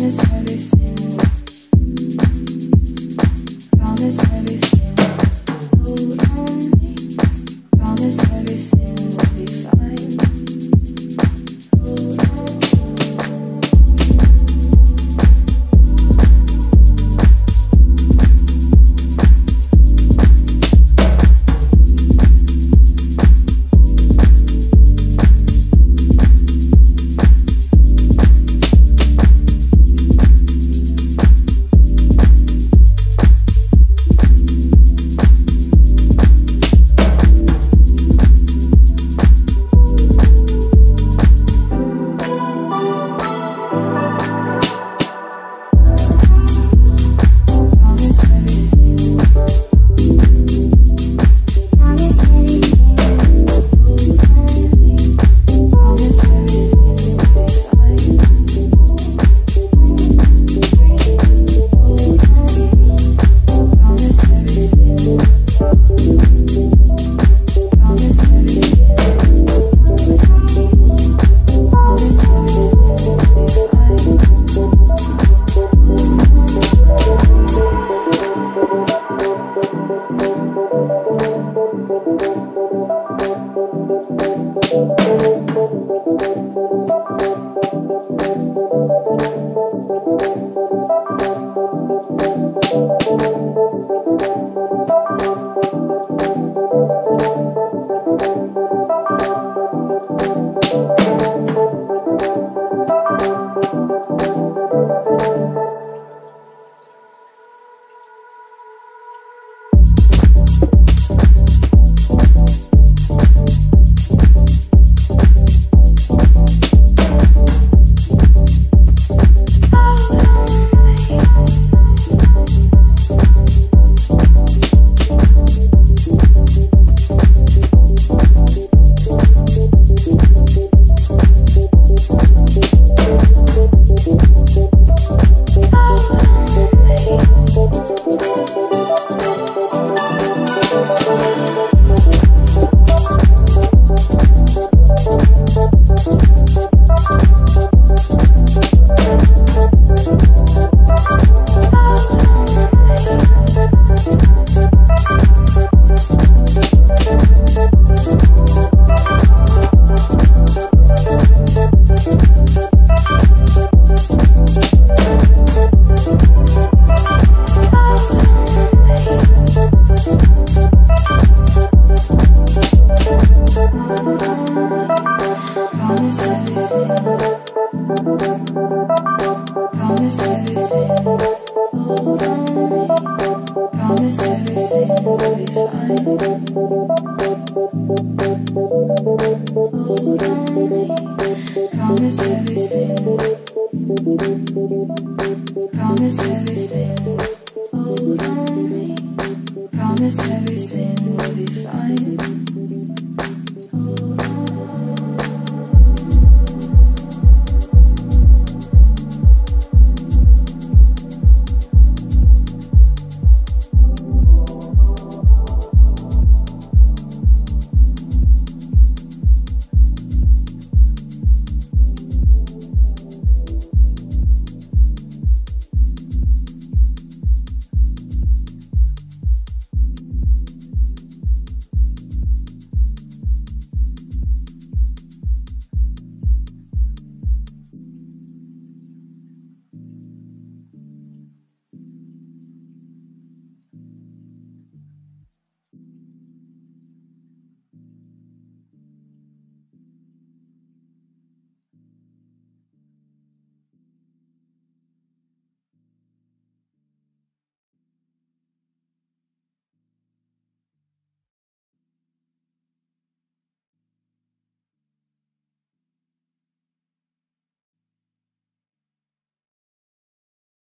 miss everything. Promise everything. Promise everything. Hold on me. Promise everything will be fine.